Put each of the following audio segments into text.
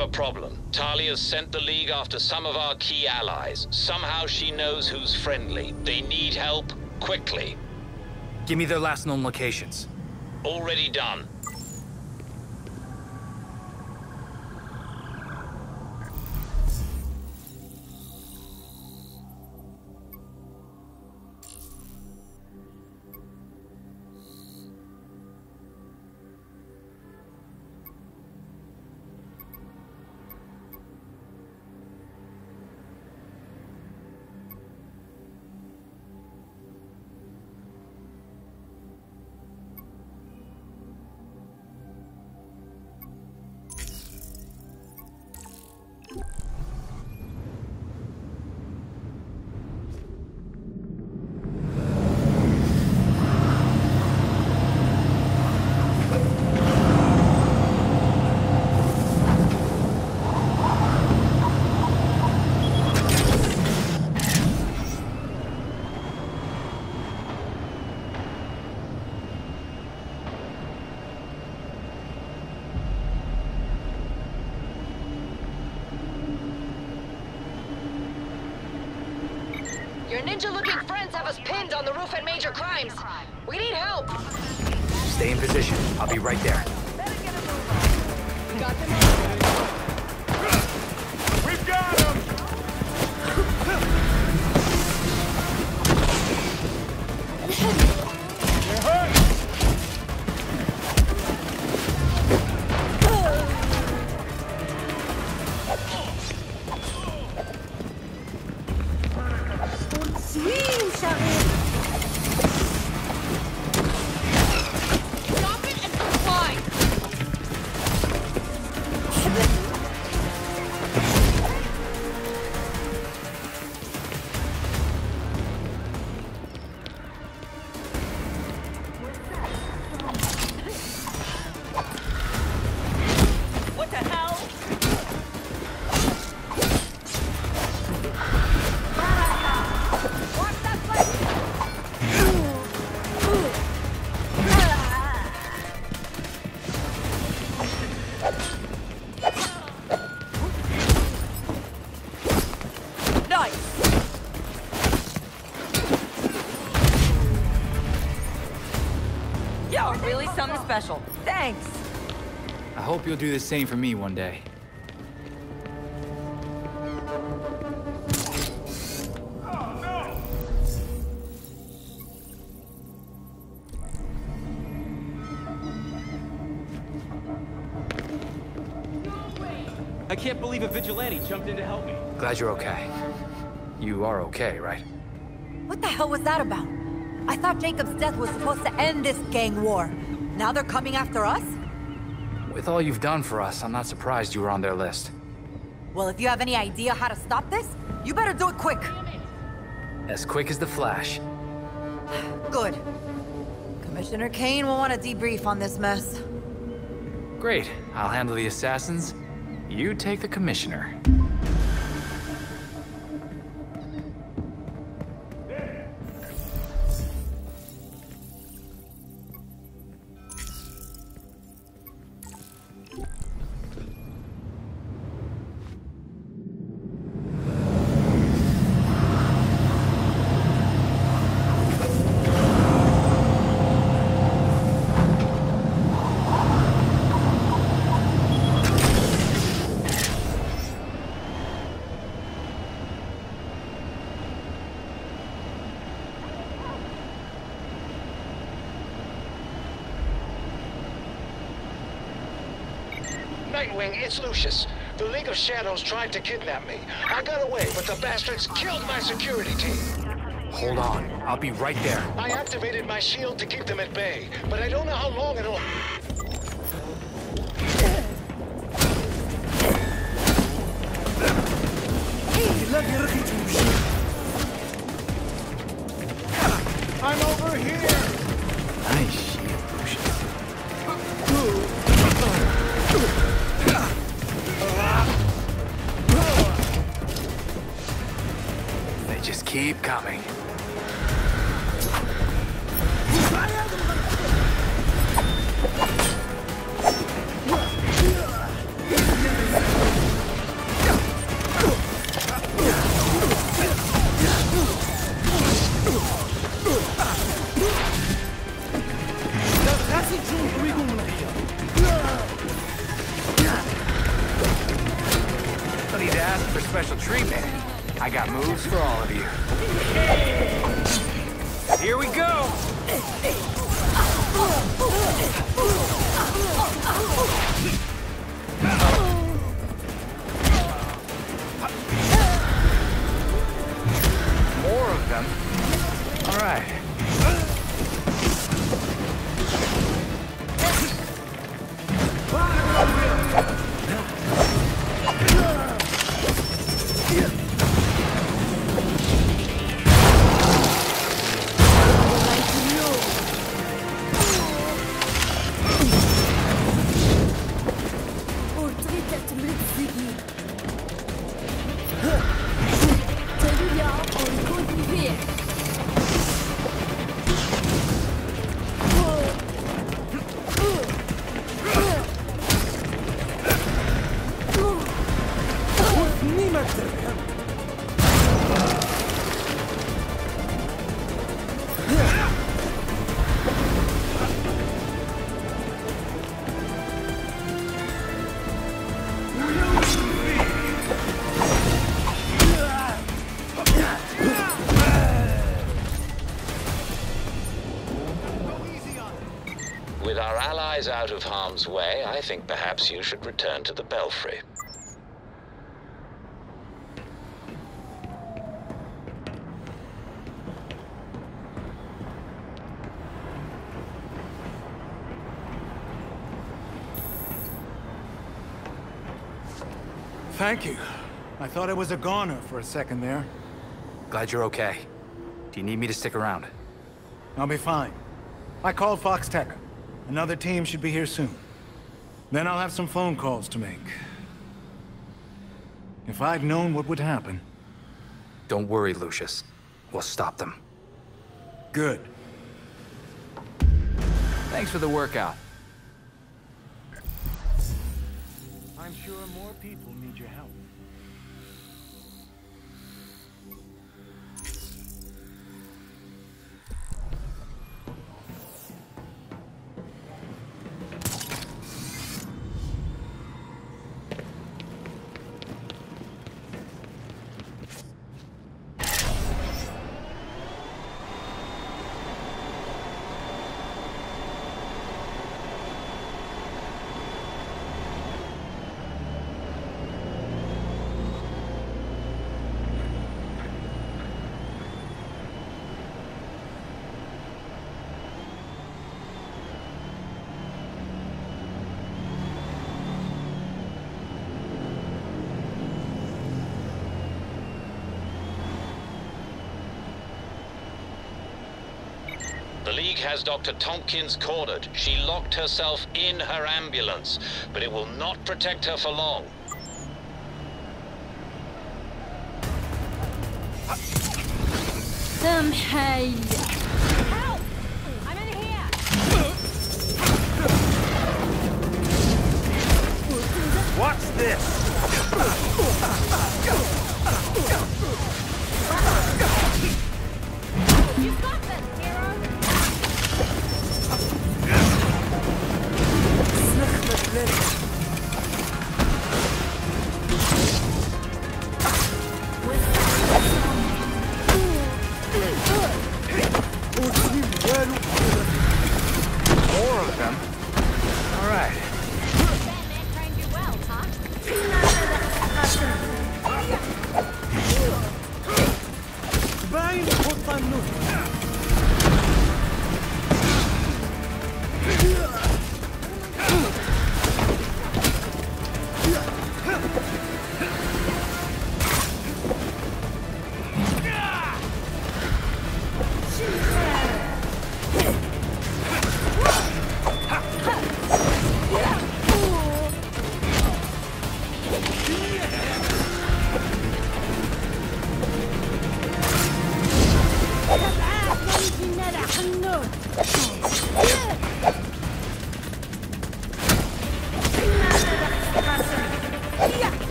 have a problem. Talia's sent the League after some of our key allies. Somehow she knows who's friendly. They need help, quickly. Give me their last known locations. Already done. Your ninja-looking friends have us pinned on the roof at Major Crimes. We need help. Stay in position. I'll be right there. Got them. We've got him! They're special. Thanks. I hope you'll do the same for me one day. Oh, no! I can't believe a vigilante jumped in to help me. Glad you're okay. You are okay, right? What the hell was that about? I thought Jacob's death was supposed to end this gang war. Now they're coming after us? With all you've done for us, I'm not surprised you were on their list. Well, if you have any idea how to stop this, you better do it quick. As quick as the Flash. Good. Commissioner Kane will want to debrief on this mess. Great. I'll handle the assassins. You take the Commissioner. It's Lucius. The League of Shadows tried to kidnap me. I got away, but the bastards killed my security team. Hold on. I'll be right there. I activated my shield to keep them at bay, but I don't know how long it'll... With our allies out of harm's way, I think perhaps you should return to the Belfry. Thank you. I thought I was a goner for a second there. Glad you're okay. Do you need me to stick around? I'll be fine. I called Fox Tech. Another team should be here soon. Then I'll have some phone calls to make. If I'd known what would happen. Don't worry, Lucius. We'll stop them. Good. Thanks for the workout. I'm sure more people need your help. The League has Dr. Tompkins cornered. She locked herself in her ambulance, but it will not protect her for long. Um. Hey. Help! I'm in here! What's this? You've got this! More of them?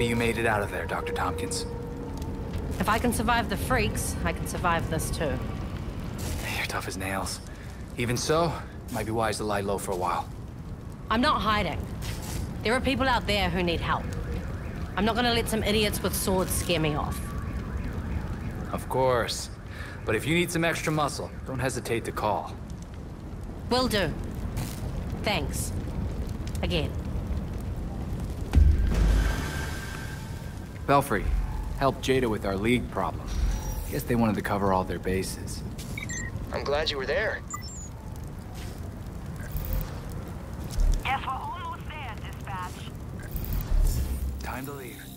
Happy you made it out of there, Dr. Tompkins. If I can survive the freaks, I can survive this too. You're tough as nails. Even so, it might be wise to lie low for a while. I'm not hiding. There are people out there who need help. I'm not gonna let some idiots with swords scare me off. Of course. But if you need some extra muscle, don't hesitate to call. Will do. Thanks. Again. Belfry, help Jada with our league problem. Guess they wanted to cover all their bases. I'm glad you were there. Guess we're almost there, dispatch. Time to leave.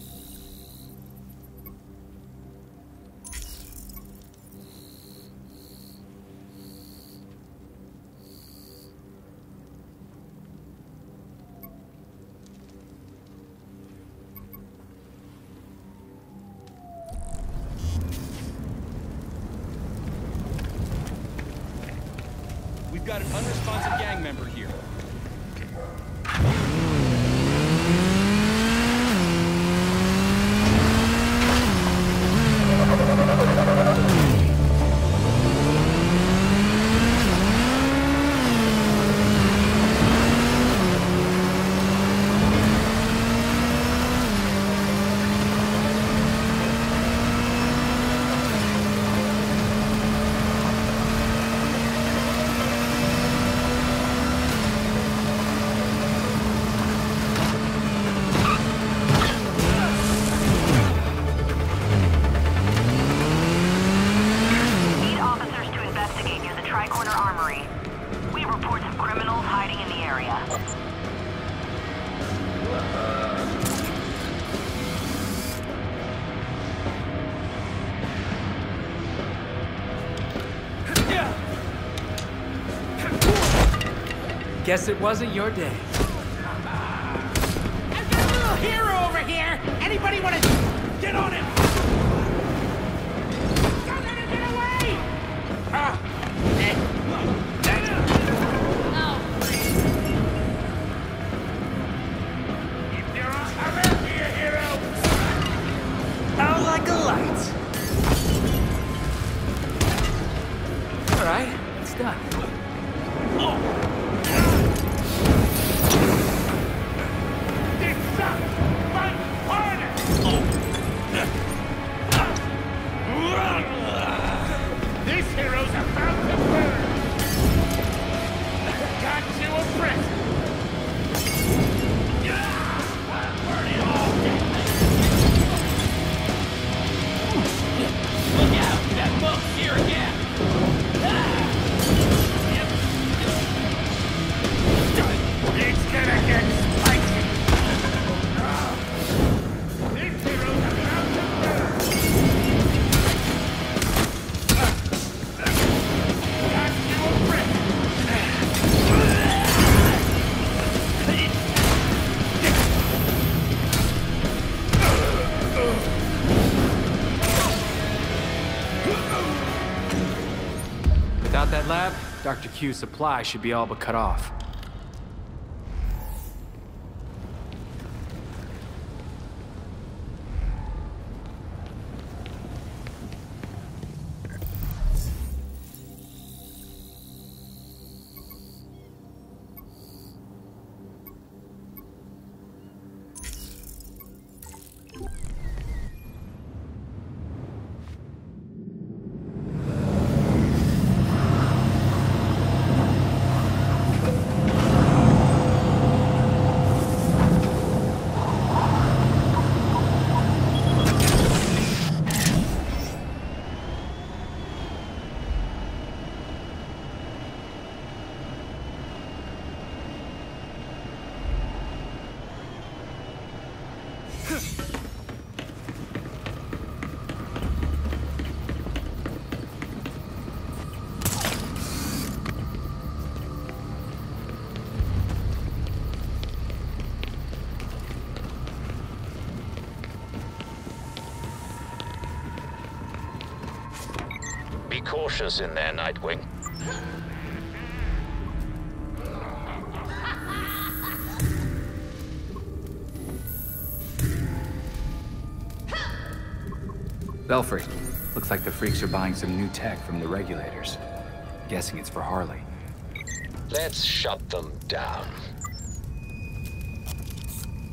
Guess it wasn't your day. Supply should be all but cut off. Cautious in there, Nightwing. Belfry, looks like the freaks are buying some new tech from the regulators. Guessing it's for Harley. Let's shut them down.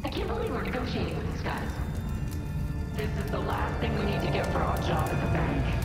I can't believe we're negotiating with these guys. This is the last thing we need to get for our job at the bank.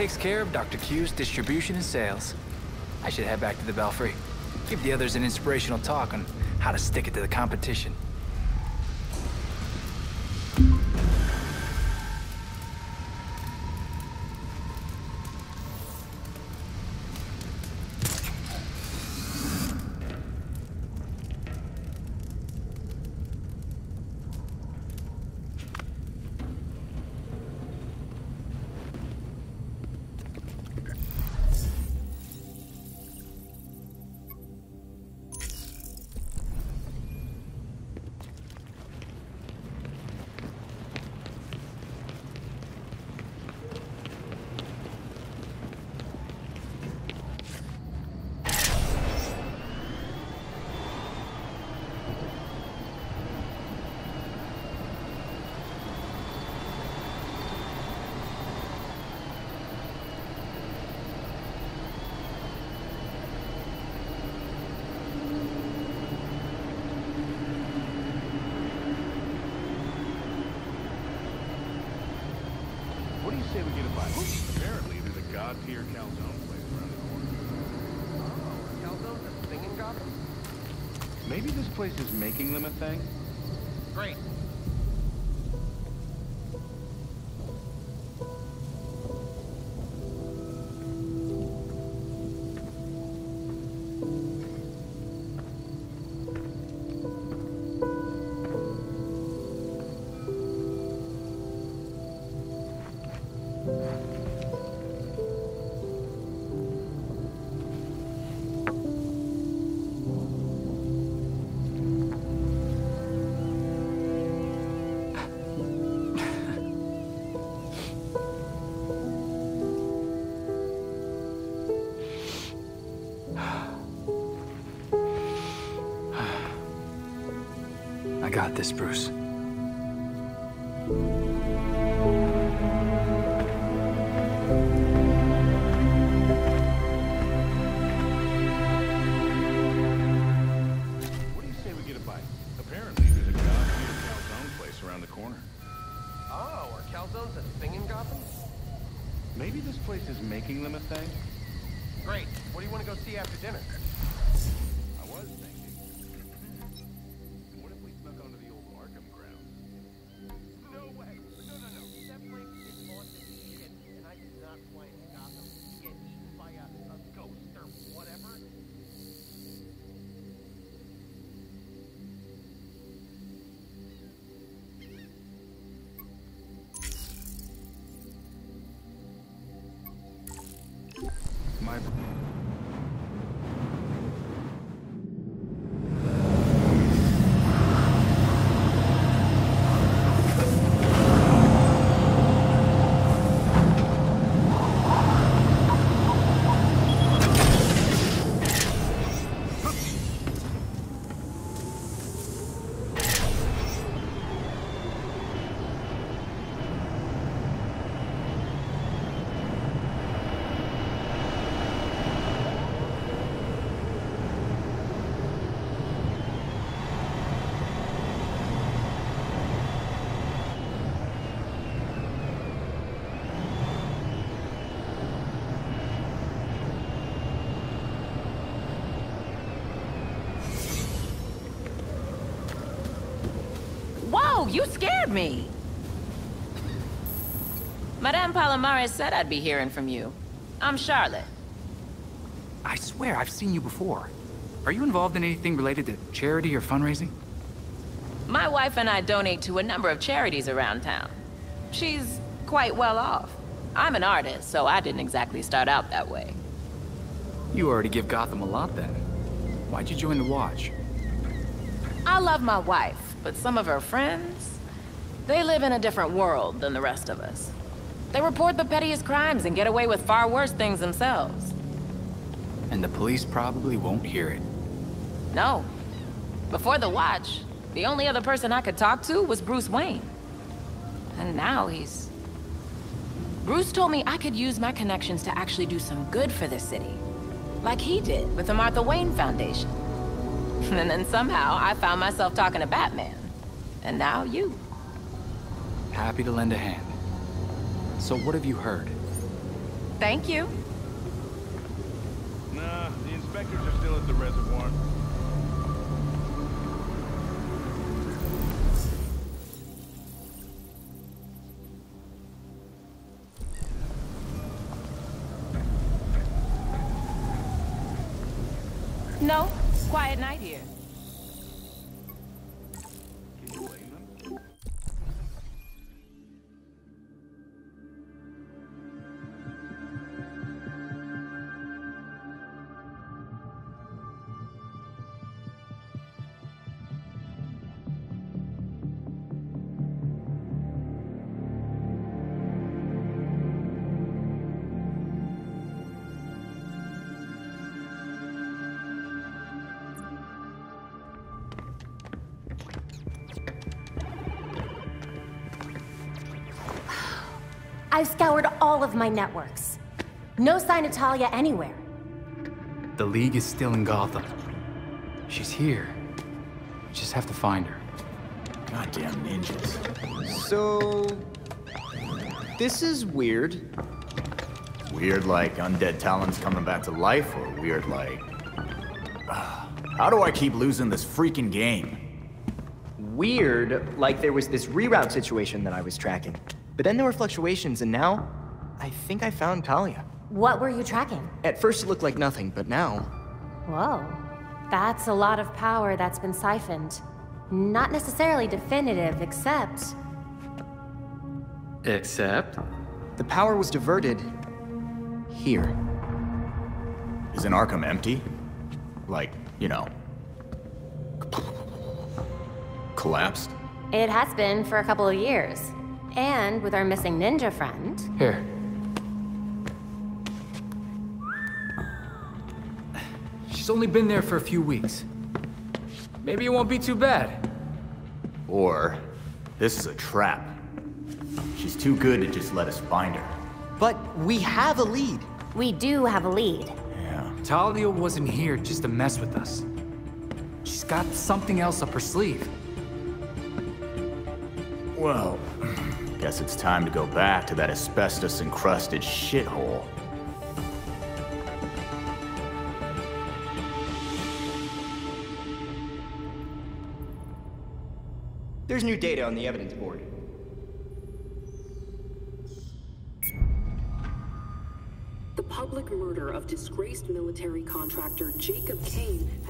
Takes care of Dr. Q's distribution and sales. I should head back to the Belfry. Give the others an inspirational talk on how to stick it to the competition. Place is making them a thing? Great. Got this, Bruce. You scared me. Madame Palomares said I'd be hearing from you. I'm Charlotte. I swear I've seen you before. Are you involved in anything related to charity or fundraising? My wife and I donate to a number of charities around town. She's quite well off. I'm an artist, so I didn't exactly start out that way. You already give Gotham a lot then. Why'd you join the Watch? I love my wife, but some of her friends, they live in a different world than the rest of us. They report the pettiest crimes and get away with far worse things themselves. And the police probably won't hear it. No. Before the Watch, the only other person I could talk to was Bruce Wayne. And now he's... Bruce told me I could use my connections to actually do some good for the city. Like he did with the Martha Wayne Foundation. And then somehow I found myself talking to Batman. And now you. Happy to lend a hand. So what have you heard? Thank you. Nah, the inspectors are still at the reservoir. No, quiet night here. I've scoured all of my networks. No sign of Talia anywhere. The League is still in Gotham. She's here. We just have to find her. Goddamn ninjas. So... This is weird. Weird like undead talons coming back to life, or weird like... How do I keep losing this freaking game? Weird, like there was this reroute situation that I was tracking. But then there were fluctuations, and now, I think I found Talia. What were you tracking? At first it looked like nothing, but now... Whoa. That's a lot of power that's been siphoned. Not necessarily definitive, except... Except? The power was diverted... here. Isn't Arkham empty? Like, you know... collapsed? It has been for a couple of years. And with our missing ninja friend... Here. She's only been there for a few weeks. Maybe it won't be too bad. Or, this is a trap. She's too good to just let us find her. But we have a lead. We do have a lead. Yeah. Talia wasn't here just to mess with us. She's got something else up her sleeve. Well, guess it's time to go back to that asbestos-encrusted shithole. There's new data on the evidence board. The public murder of disgraced military contractor Jacob Kane has